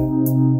Música